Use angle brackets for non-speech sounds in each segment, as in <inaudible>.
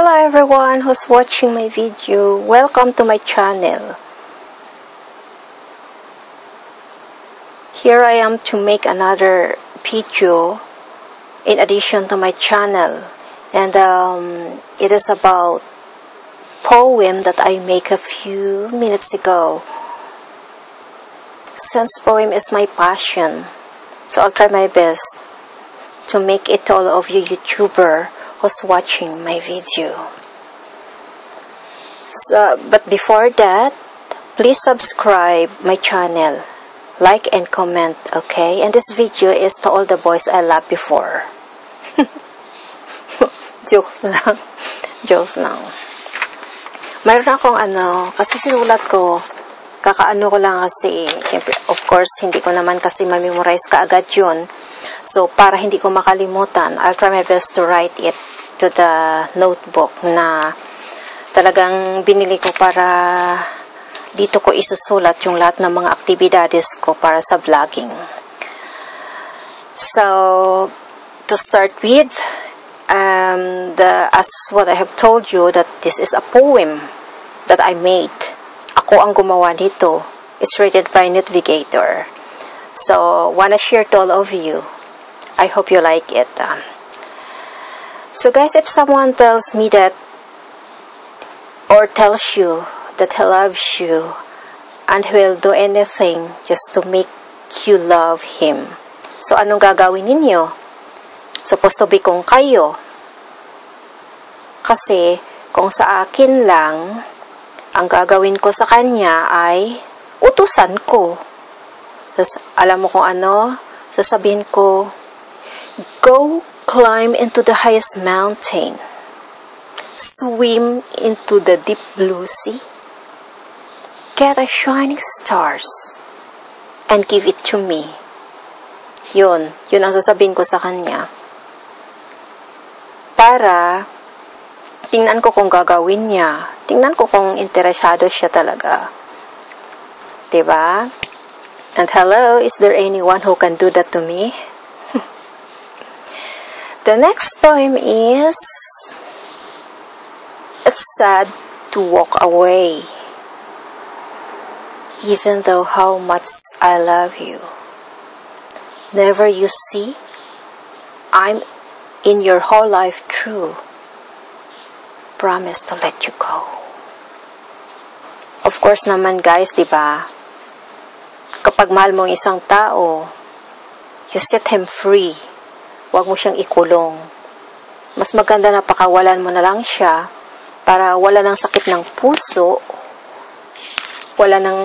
Hello everyone who's watching my video. Welcome to my channel. Here I am to make another video in addition to my channel. And um, it is about poem that I make a few minutes ago. Since poem is my passion, so I'll try my best to make it all of you YouTuber who's watching my video. So, but before that, please subscribe my channel, like and comment, okay? And this video is to all the boys I loved before. <laughs> Jokes lang. Jokes lang. Mayroon akong ano, kasi sinulat ko, kakaano ko lang kasi, of course, hindi ko naman kasi mamemorize kaagad yun. So, para hindi ko makalimutan, I'll try my best to write it to the notebook na talagang binili ko para dito ko isusulat yung lahat ng mga aktibidades ko para sa vlogging. So, to start with, um, the, as what I have told you, that this is a poem that I made. Ako ang gumawa nito. It's rated by Navigator. So, wanna share to all of you. I hope you like it. So guys, if someone tells me that or tells you that he loves you and will do anything just to make you love him. So anong gagawin ninyo? Supposed to be kung kayo. Kasi kung sa akin lang, ang gagawin ko sa kanya ay utusan ko. Tapos, alam mo kung ano? Sasabihin ko, Go climb into the highest mountain. Swim into the deep blue sea. Get a shining stars and give it to me. Yun, yun ang sasabihin ko sa kanya. Para tingnan ko kung gagawin niya. Tingnan ko kung interesado siya talaga. 'Di ba? And hello, is there anyone who can do that to me? The next poem is It's sad to walk away, even though how much I love you. Never you see, I'm in your whole life true. Promise to let you go. Of course naman guys, di ba? Kapag mahal isang tao, you set him free Huwag mo siyang ikulong. Mas maganda na pakawalan mo na lang siya para wala ng sakit ng puso, wala nang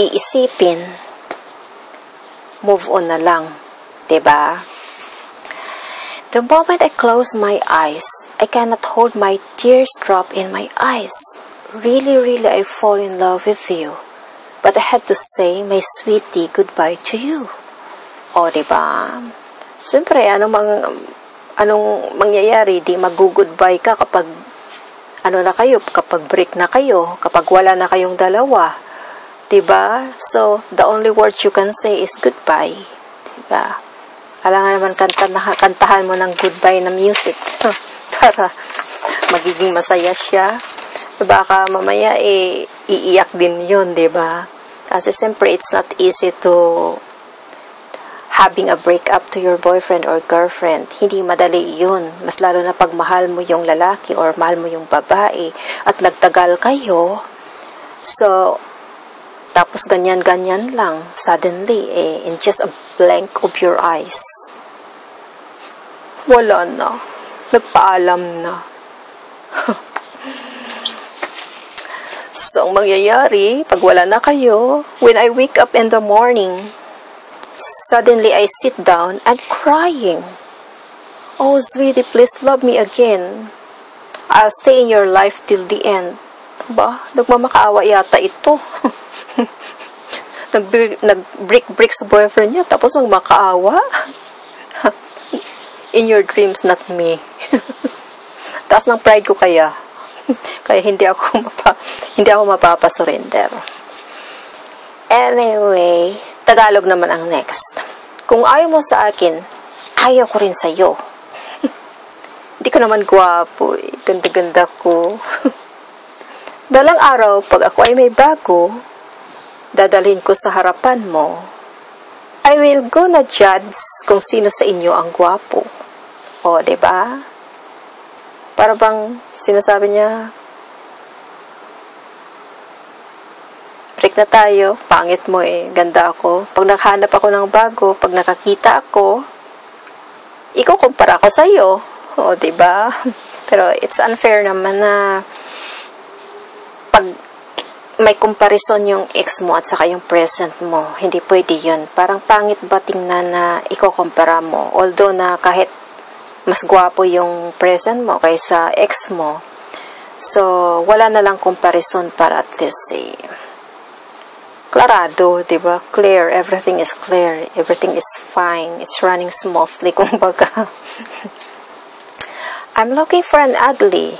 iisipin, move on na lang. ba? Diba? The moment I close my eyes, I cannot hold my tears drop in my eyes. Really, really, I fall in love with you. But I had to say, my sweetie, goodbye to you. O, diba? Siyempre, ano mang, anong mangyayari, di mag-goodbye ka kapag ano na kayo, kapag break na kayo, kapag wala na kayong dalawa. Diba? So, the only words you can say is goodbye. Diba? Alangan naman kanta, kantahan mo ng goodbye na music <laughs> para magiging masaya siya. Baka mamaya eh, iiyak din yun, diba? Kasi siyempre, it's not easy to having a breakup to your boyfriend or girlfriend. Hindi madali yun. Mas lalo na pag mahal mo yung lalaki or mahal mo yung babae at nagtagal kayo. So, tapos ganyan-ganyan lang. Suddenly, eh, in just a blank of your eyes. Wala na. Nagpaalam na. <laughs> so, ang mangyayari, pag wala na kayo, when I wake up in the morning, Suddenly I sit down and crying. Oh, sweetie, please love me again. I'll stay in your life till the end. Ba, nagmamakaawa yata ito. <laughs> Nag-break-break sa boyfriend niya, tapos magmakaawa. <laughs> in your dreams, not me. <laughs> Taas ng pride ko kaya. kaya hindi ako mapa, hindi ako mapapa-surrender. Anyway, Tagalog naman ang next. Kung ayaw mo sa akin, ayaw ko rin sa iyo. Hindi <laughs> ko naman gwapo eh. Ganda-ganda ko. <laughs> Balang araw, pag ako ay may bago, dadalhin ko sa harapan mo. I will go na judge kung sino sa inyo ang gwapo. O, ba? Diba? Para bang sinasabi niya, break na tayo, pangit mo eh, ganda ako. Pag nakahanap ako ng bago, pag nakakita ako, ikaw kumpara ko sa iyo. O, ba? <laughs> Pero it's unfair naman na pag may comparison yung ex mo at saka yung present mo, hindi pwede yun. Parang pangit ba tingnan na ikaw kumpara mo? Although na kahit mas gwapo yung present mo kaysa ex mo, so wala na lang comparison para at least eh, klarado, di ba? Clear, everything is clear, everything is fine, it's running smoothly, <laughs> kumbaga. I'm looking for an ugly,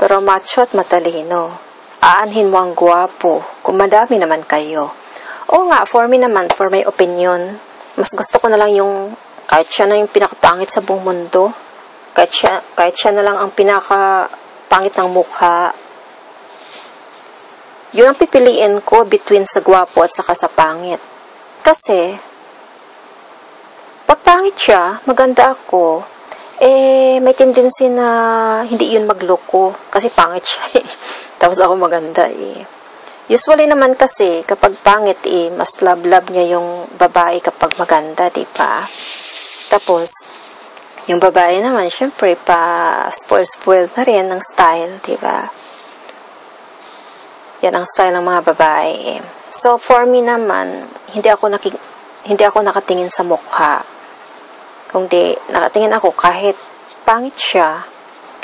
pero macho at matalino. Aanhin mo ang gwapo, kung madami naman kayo. O nga, for me naman, for my opinion, mas gusto ko na lang yung, kahit siya na yung pinakapangit sa buong mundo, kahit siya, kahit siya na lang ang pinakapangit ng mukha, yun ang pipiliin ko between sa gwapo at saka sa pangit. Kasi, pag pangit siya, maganda ako, eh, may tendency na hindi yun magloko. Kasi pangit siya eh. <laughs> Tapos ako maganda eh. Usually naman kasi, kapag pangit eh, mas love-love niya yung babae kapag maganda, di ba? Tapos, yung babae naman, syempre, pa spoil-spoil na rin ng style, di ba? Yan ang style ng mga babae. So, for me naman, hindi ako, naki, hindi ako nakatingin sa mukha. Kundi, nakatingin ako kahit pangit siya,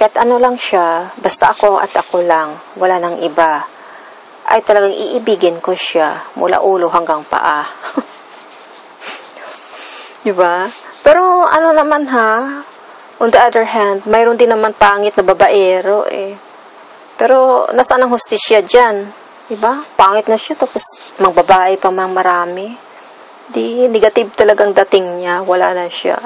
kahit ano lang siya, basta ako at ako lang, wala nang iba, ay talagang iibigin ko siya mula ulo hanggang paa. <laughs> diba? Pero ano naman ha, on the other hand, mayroon din naman pangit na babaero eh. Pero, nasaan ang hostisya dyan? Diba? Pangit na siya, tapos magbabae pa mang marami. Di, negative talagang dating niya. Wala na siya.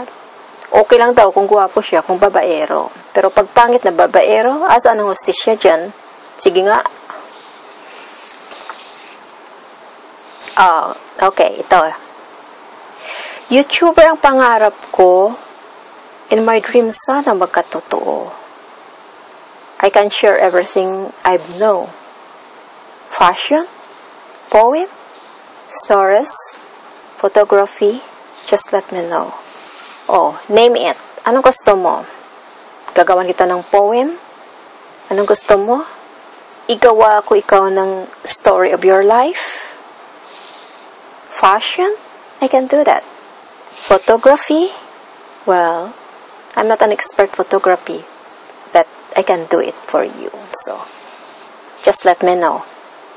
Okay lang daw kung guwapo siya, kung babaero. Pero pag pangit na babaero, asaan ang hostisya dyan? Sige nga. Oh, okay, ito. YouTuber ang pangarap ko. In my dream, sana magkatotoo. I can share everything I know. Fashion, poem, stories, photography, just let me know. Oh, name it. Anong gusto mo? Gagawan kita ng poem? Anong gusto mo? Igawa ko ikaw ng story of your life? Fashion? I can do that. Photography? Well, I'm not an expert photography. I can do it for you. So, just let me know.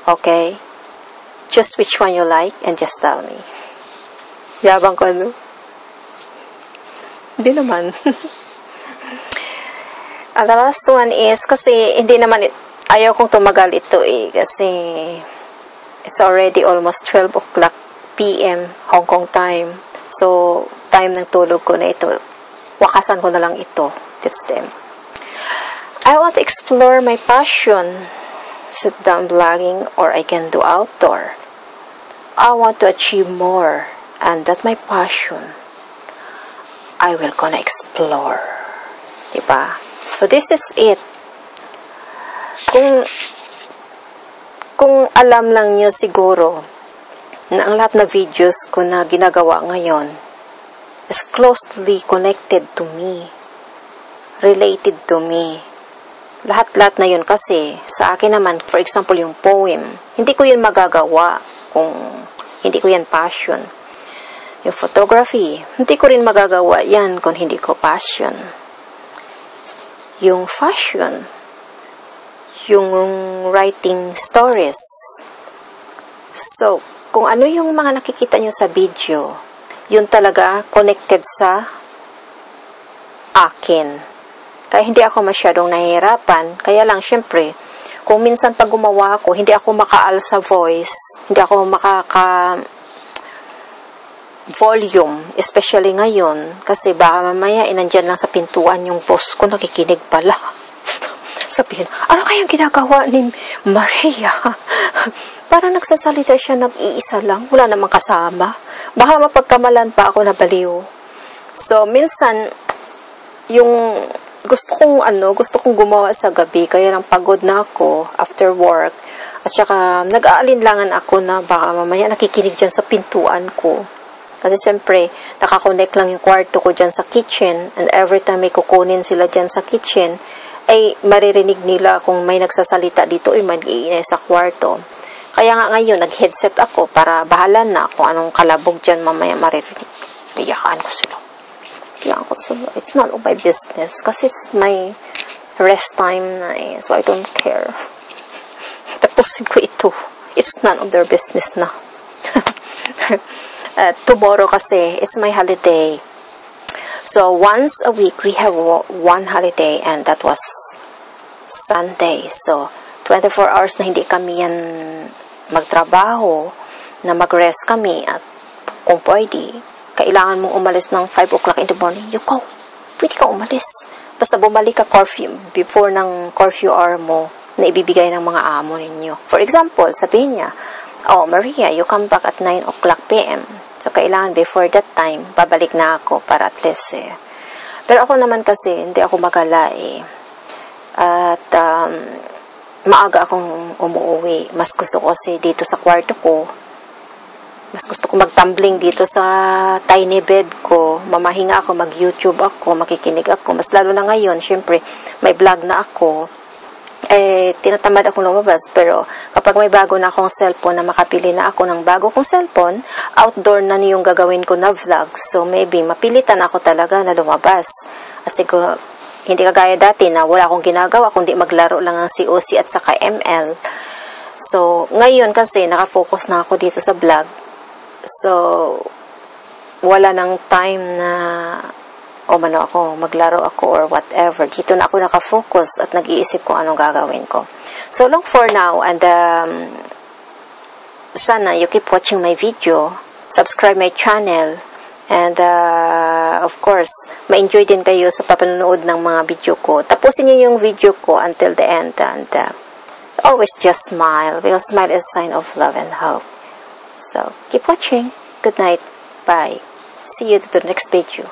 Okay? Just which one you like and just tell me. Yabang ko ano? Hindi naman. And <laughs> the last one is, kasi hindi naman, it, ayaw kong tumagal ito eh, kasi it's already almost 12 o'clock p.m. Hong Kong time. So, time ng tulog ko na ito. Wakasan ko na lang ito. That's them. I want to explore my passion, sit down blogging, or I can do outdoor. I want to achieve more, and that my passion. I will gonna explore. Diba? So this is it. Kung kung alam lang niyo siguro na ang lahat na videos ko na ginagawa ngayon is closely connected to me, related to me lahat-lahat na yun kasi sa akin naman, for example, yung poem, hindi ko yun magagawa kung hindi ko yan passion. Yung photography, hindi ko rin magagawa yan kung hindi ko passion. Yung fashion, yung writing stories. So, kung ano yung mga nakikita nyo sa video, yun talaga connected sa akin kaya hindi ako masyadong nahihirapan. Kaya lang, syempre, kung minsan pag gumawa ako, hindi ako makaal sa voice, hindi ako makaka volume, especially ngayon, kasi baka mamaya inandyan lang sa pintuan yung boss ko, nakikinig pala. <laughs> Sabihin, ano kayang ginagawa ni Maria? <laughs> Parang nagsasalita siya nag-iisa lang, wala namang kasama. Baka mapagkamalan pa ako na baliw. So, minsan, yung gusto kong ano, gusto kong gumawa sa gabi, kaya lang pagod na ako after work. At saka, nag-aalinlangan ako na baka mamaya nakikinig dyan sa pintuan ko. Kasi siyempre, nakakonect lang yung kwarto ko dyan sa kitchen and every time may kukunin sila dyan sa kitchen, ay maririnig nila kung may nagsasalita dito ay mag-iinay sa kwarto. Kaya nga ngayon, nag-headset ako para bahala na kung anong kalabog dyan mamaya maririnig. Tiyakaan ko sila. Tiyakaan ko sila. It's not my business kasi it's my rest time na eh. So I don't care. <laughs> Tapusin ko ito. It's none of their business na. <laughs> uh, tomorrow kasi, it's my holiday. So, once a week, we have one holiday and that was Sunday. So, 24 hours na hindi kami yan magtrabaho, na mag-rest kami at kung pwede, kailangan mong umalis ng 5 o'clock in the morning, you go. Pwede ka umalis. Basta bumalik ka curfew, before ng curfew hour mo na ibibigay ng mga amo ninyo. For example, sabihin niya, Oh, Maria, you come back at 9 o'clock p.m. So, kailangan before that time, babalik na ako para at least eh. Pero ako naman kasi, hindi ako magala eh. At um, maaga akong umuwi. Mas gusto ko kasi dito sa kwarto ko, mas gusto ko magtumbling dito sa tiny bed ko. Mamahinga ako, mag-YouTube ako, makikinig ako. Mas lalo na ngayon, syempre, may vlog na ako eh, tinatamad akong lumabas. Pero, kapag may bago na akong cellphone na makapili na ako ng bago kong cellphone, outdoor na yung gagawin ko na vlog. So, maybe, mapilitan ako talaga na lumabas. At siguro, hindi kagaya dati na wala akong ginagawa, kundi maglaro lang ng COC at saka ML. So, ngayon kasi, nakafocus na ako dito sa vlog. So, wala nang time na o mano ako, maglaro ako or whatever. Dito na ako nakafocus at nag-iisip kung anong gagawin ko. So long for now and um, sana you keep watching my video, subscribe my channel, and uh, of course, ma-enjoy din kayo sa papanood ng mga video ko. Tapusin niyo yung video ko until the end and uh, always just smile because smile is a sign of love and hope. So, keep watching. Good night. Bye. See you to the next video.